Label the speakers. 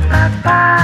Speaker 1: bye, bye.